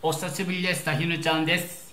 お久しぶりです。たひぬちゃんです。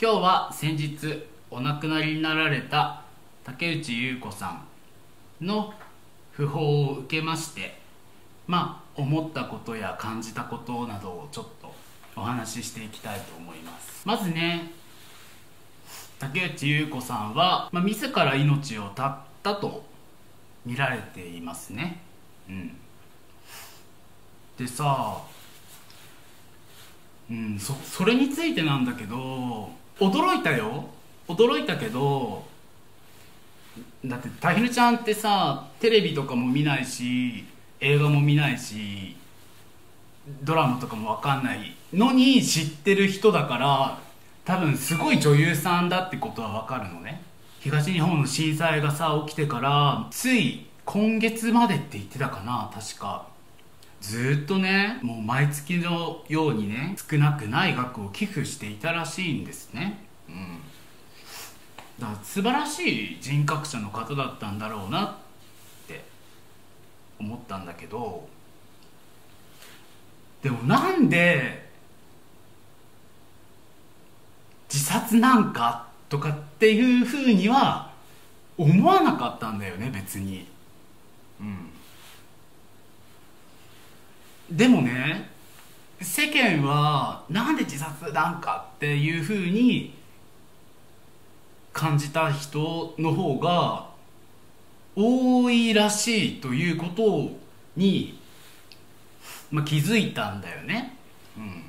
今日は先日お亡くなりになられた竹内優子さんの訃報を受けましてまあ思ったことや感じたことなどをちょっとお話ししていきたいと思います。まずね竹内優子さんは、まあ、自ら命を絶ったと見られていますね。うん。でさあうんそそれについてなんだけど驚いたよ。驚いたけどだってたひるちゃんってさテレビとかも見ないし映画も見ないしドラマとかも分かんないのに知ってる人だから多分すごい女優さんだってことは分かるのね。東日本の震災がさ起きてからつい今月までって言ってたかな確か。ずっとねもう毎月のようにね少なくない額を寄付していたらしいんですね。うん。だから素晴らしい人格者の方だったんだろうなって思ったんだけどでもなんで自殺なんかとかっていうふうには思わなかったんだよね別に。うんでもね世間はなんで自殺なんかっていうふうに感じた人の方が多いらしいということに、まあ、気づいたんだよね。うん、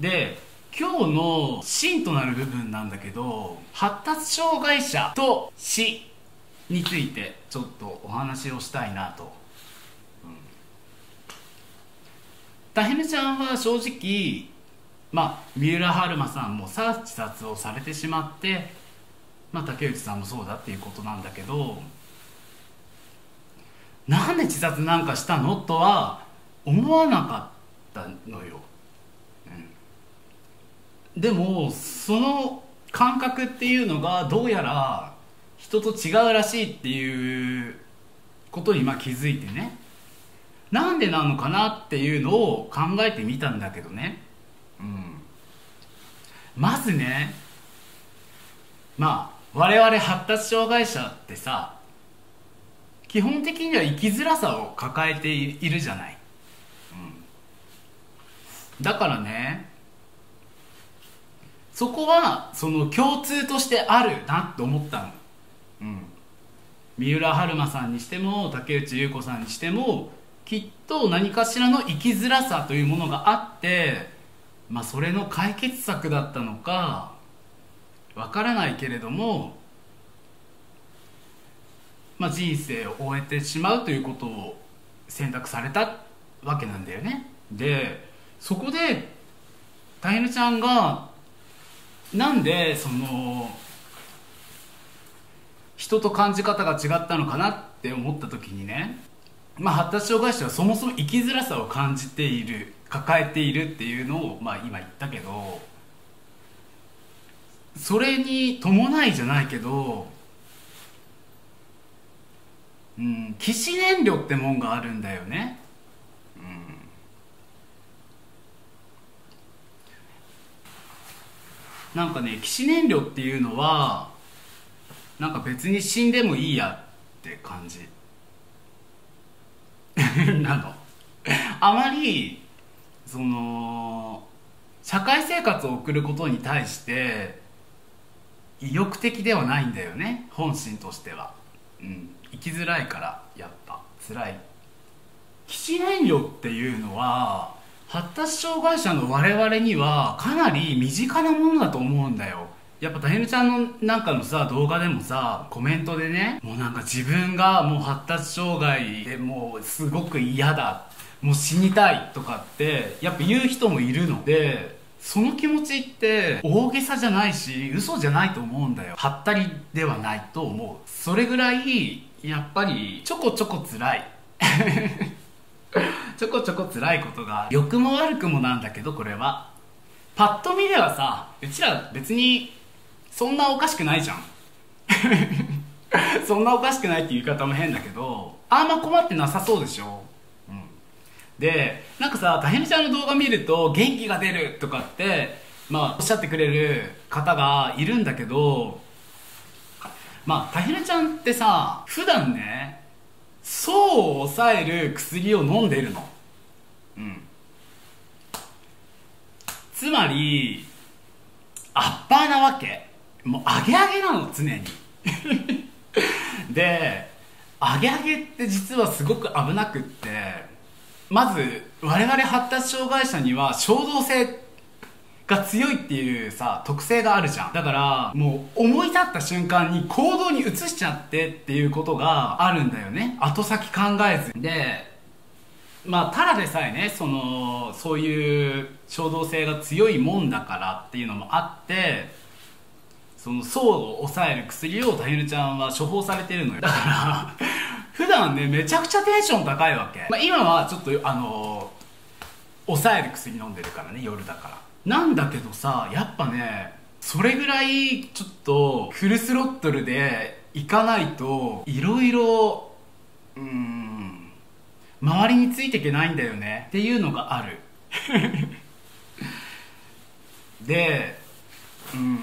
で今日の芯となる部分なんだけど発達障害者と死についてちょっとお話をしたいなとたへぬちゃんは正直まあ三浦春馬さんもさ自殺をされてしまってまあ竹内さんもそうだっていうことなんだけどなんで自殺なんかしたの？とは思わなかったのよ、うん、でもその感覚っていうのがどうやら人と違うらしいっていうことにまあ気づいてね。なんでなのかなっていうのを考えてみたんだけどね、うん、まずねまあ我々発達障害者ってさ基本的には生きづらさを抱えているじゃない、うん、だからねそこはその共通としてあるなって思ったの、うん、三浦春馬さんにしても竹内優子さんにしてもきっと何かしらの生きづらさというものがあってまあそれの解決策だったのかわからないけれども、まあ、人生を終えてしまうということを選択されたわけなんだよね。でそこでたいぬちゃんがなんでその人と感じ方が違ったのかなって思った時にねまあ、発達障害者はそもそも生きづらさを感じている抱えているっていうのを、まあ、今言ったけどそれに伴いじゃないけど、うん、起死燃料ってもんがあるんだよね。なんかね起死燃料っていうのはなんか別に死んでもいいやって感じ。なの。あまりその社会生活を送ることに対して意欲的ではないんだよね。本心としては、うん、生きづらいからやっぱ。辛い。基地燃料っていうのは発達障害者の我々にはかなり身近なものだと思うんだよ。やっぱたへぬちゃんのなんかのさ動画でもさコメントでねもうなんか自分がもう発達障害でもうすごく嫌だもう死にたいとかってやっぱ言う人もいるのでその気持ちって大げさじゃないし嘘じゃないと思うんだよ。はったりではないと思う。それぐらいやっぱりちょこちょこ辛い。ちょこちょこ辛いことが良くも悪くもなんだけどこれは。パッと見ではさうちら別にそんなおかしくないじゃん。そんなおかしくないって言い方も変だけどあんま困ってなさそうでしょ、うん、でなんかさたへみちゃんの動画見ると元気が出るとかってまあおっしゃってくれる方がいるんだけどまあたへみちゃんってさ普段ね層を抑える薬を飲んでるの。うん。つまりアッパーなわけ。もうアゲアゲなの常に。でアゲアゲって実はすごく危なくってまず我々発達障害者には衝動性が強いっていうさ特性があるじゃん。だからもう思い立った瞬間に行動に移しちゃってっていうことがあるんだよね。後先考えずでまあただでさえねそのそういう衝動性が強いもんだからっていうのもあってその層を抑える薬をたひるちゃんは処方されてるのよ。だから 普段ねめちゃくちゃテンション高いわけ、まあ、今はちょっとあの抑える薬飲んでるからね夜だから。なんだけどさやっぱねそれぐらいちょっとフルスロットルでいかないといろいろうん周りについていけないんだよね。っていうのがある。でうん。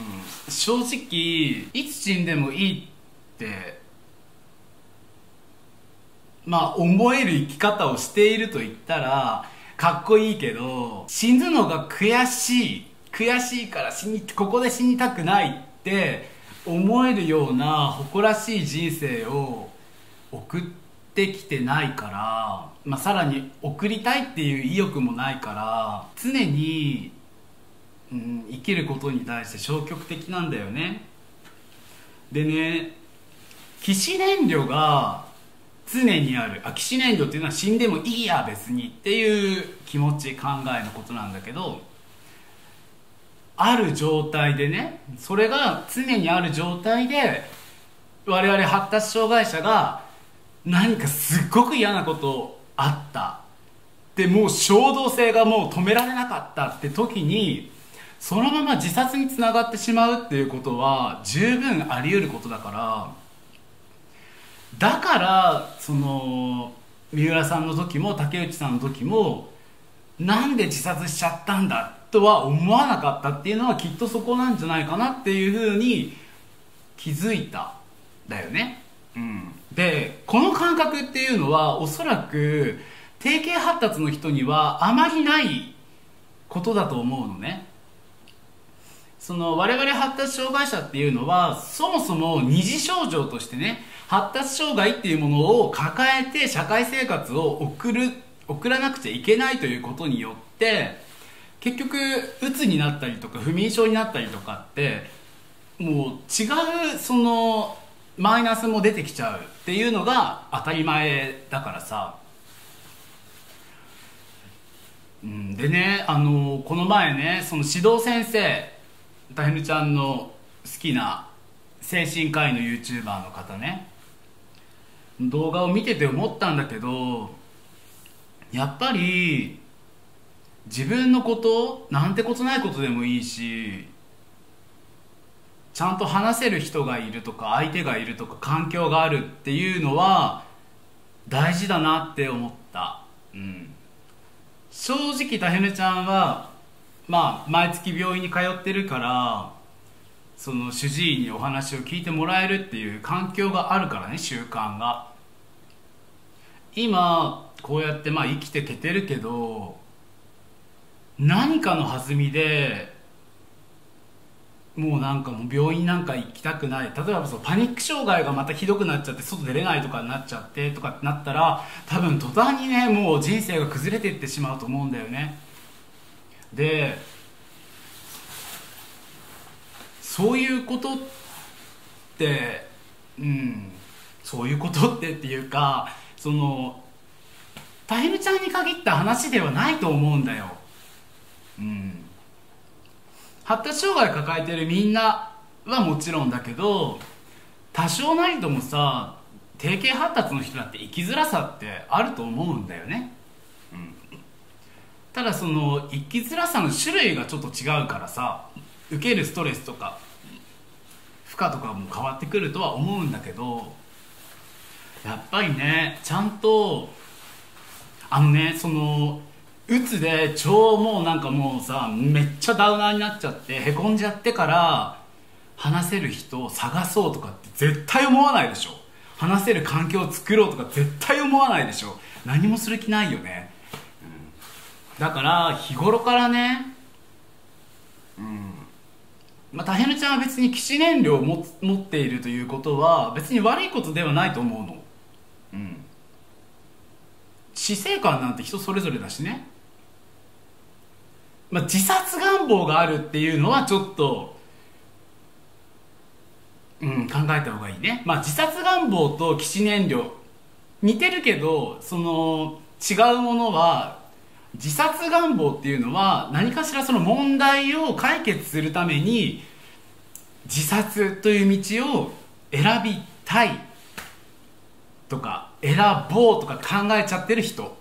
正直いつ死んでもいいってまあ思える生き方をしていると言ったらかっこいいけど死ぬのが悔しい悔しいから死にここで死にたくないって思えるような誇らしい人生を送ってきてないから、まあ、さらに送りたいっていう意欲もないから常にうん、生きることに対して消極的なんだよね。でね起死燃料が常にある。あ起死燃料っていうのは死んでもいいや別にっていう気持ち考えのことなんだけどある状態でねそれが常にある状態で我々発達障害者が何かすっごく嫌なことあった。でもう衝動性がもう止められなかったって時にそのまま自殺につながってしまうっていうことは十分あり得ることだからだからその三浦さんの時も竹内さんの時もなんで自殺しちゃったんだとは思わなかったっていうのはきっとそこなんじゃないかなっていうふうに気づいただよね。うん、でこの感覚っていうのはおそらく定型発達の人にはあまりないことだと思うのね。その我々発達障害者っていうのはそもそも二次症状としてね発達障害っていうものを抱えて社会生活を送る送らなくちゃいけないということによって結局うつになったりとか不眠症になったりとかってもう違うそのマイナスも出てきちゃうっていうのが当たり前だからさ。うんでねあのこの前ねその指導先生たひるちゃんの好きな精神科医の YouTuber の方ね。動画を見てて思ったんだけどやっぱり自分のことなんてことないことでもいいしちゃんと話せる人がいるとか相手がいるとか環境があるっていうのは大事だなって思った、うん、正直たへめちゃんはまあ毎月病院に通ってるからその主治医にお話を聞いてもらえるっていう環境があるからね習慣が。今こうやってまあ生きてけてるけど何かの弾みでもうなんかもう病院なんか行きたくない。例えばそのパニック障害がまたひどくなっちゃって外出れないとかになっちゃってとかってなったら多分途端にねもう人生が崩れていってしまうと思うんだよね。でそういうことってうんそういうことってっていうかそのタイムちゃんに限った話ではないと思うんだよ。うん。発達障害抱えてるみんなはもちろんだけど多少なりともさ定型発達の人だって生きづらさってあると思うんだよね。ただその生きづらさの種類がちょっと違うからさ受けるストレスとか負荷とかも変わってくるとは思うんだけどやっぱりねちゃんとあのねそのうつで超もうなんかもうさめっちゃダウナーになっちゃってへこんじゃってから話せる人を探そうとかって絶対思わないでしょ。話せる環境を作ろうとか絶対思わないでしょ。何もする気ないよね、だから日頃からねうん。まあ、大変ちゃんは別に騎士燃料を持っているということは別に悪いことではないと思うの。うん。死生観なんて人それぞれだしね。まあ、自殺願望があるっていうのはちょっと、うん、考えた方がいいね。まあ、自殺願望と騎士燃料、似てるけど、その、違うものは、自殺願望っていうのは、何かしらその問題を解決するために、自殺という道を選びたいとか、選ぼうとか考えちゃってる人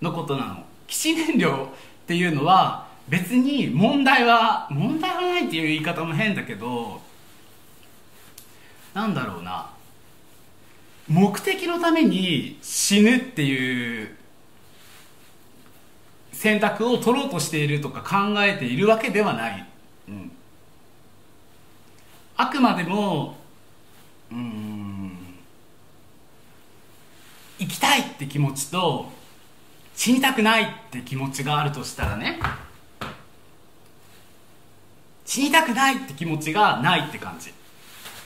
のことなの。騎士燃料っていうのは、別に問題は問題はないっていう言い方も変だけどなんだろうな目的のために死ぬっていう選択を取ろうとしているとか考えているわけではない、うん、あくまでもうん生きたいって気持ちと死にたくないって気持ちがあるとしたらね死にたくないって気持ちがないって感じ。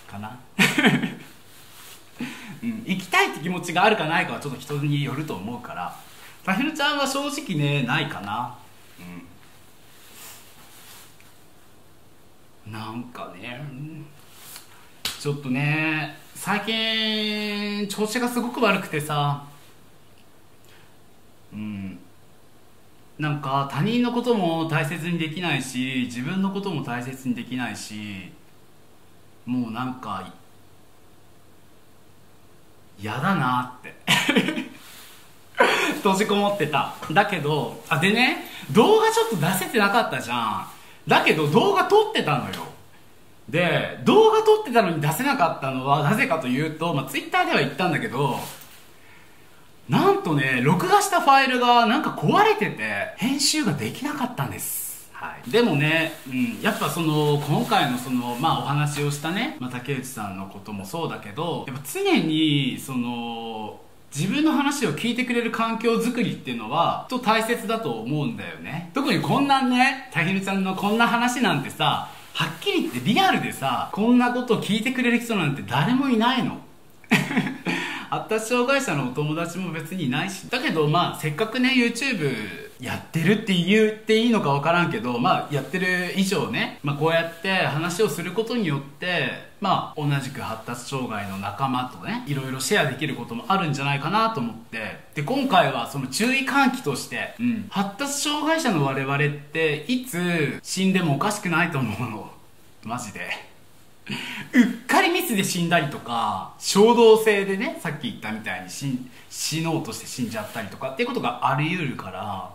かな、うん、生きたいって気持ちがあるかないかはちょっと人によると思うから。たひるちゃんは正直ねないかな。うん。なんかねちょっとね最近調子がすごく悪くてさ。うん。なんか他人のことも大切にできないし自分のことも大切にできないしもうなんか嫌だなって閉じこもってた。だけどあでね動画ちょっと出せてなかったじゃん。だけど動画撮ってたのよ。で動画撮ってたのに出せなかったのはなぜかというと、まあ、ツイッターでは言ったんだけどなんとね、録画したファイルがなんか壊れてて、編集ができなかったんです。はい、でもね、うん、やっぱその今回のその、まあ、お話をしたね、まあ、竹内さんのこともそうだけどやっぱ常にその自分の話を聞いてくれる環境づくりっていうのはと大切だと思うんだよね。特にこんなねたひるちゃんのこんな話なんてさはっきり言ってリアルでさこんなことを聞いてくれる人なんて誰もいないの。発達障害者のお友達も別にいないし。だけどまあせっかくね YouTube やってるって言っていいのか分からんけどまあやってる以上ね、まあ、こうやって話をすることによってまあ同じく発達障害の仲間とねいろいろシェアできることもあるんじゃないかなと思って。で今回はその注意喚起として、うん、発達障害者の我々っていつ死んでもおかしくないと思うの。マジで。うっかりミスで死んだりとか衝動性でねさっき言ったみたいに死のうとして死んじゃったりとかっていうことがあり得るから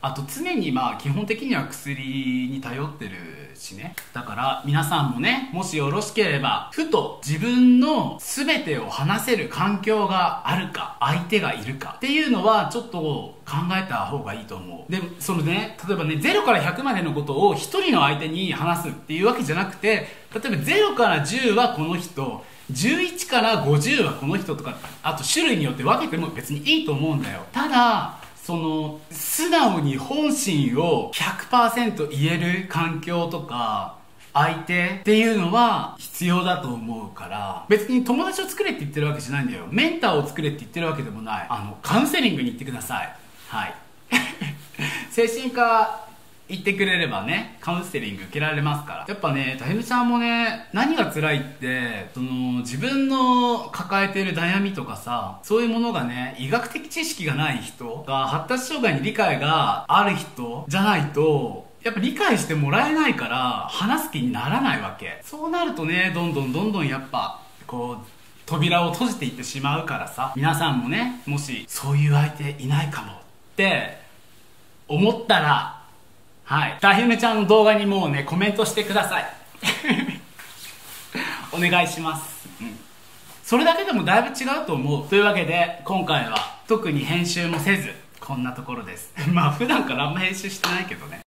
あと常にまあ基本的には薬に頼ってるしね。だから皆さんもねもしよろしければふと自分の全てを話せる環境があるか相手がいるかっていうのはちょっと考えた方がいいと思う。でそのね例えばね0から100までのことを1人の相手に話すっていうわけじゃなくて例えば0から10はこの人11から50はこの人とかあと種類によって分けても別にいいと思うんだよ。ただその素直に本心を100%言える環境とか相手っていうのは必要だと思うから別に友達を作れって言ってるわけじゃないんだよ。メンターを作れって言ってるわけでもない。あのカウンセリングに行ってください。はい。精神科言ってくれればねカウンセリング受けられますから。やっぱねたゆみちゃんもね何が辛いってその自分の抱えてる悩みとかさそういうものがね医学的知識がない人が発達障害に理解がある人じゃないとやっぱ理解してもらえないから話す気にならないわけ。そうなるとねどんどんどんどんやっぱこう扉を閉じていってしまうからさ皆さんもねもしそういう相手いないかもって思ったらはい。たひめちゃんの動画にもうね、コメントしてください。お願いします。うん。それだけでもだいぶ違うと思うというわけで今回は特に編集もせずこんなところです まあ普段からあんま編集してないけどね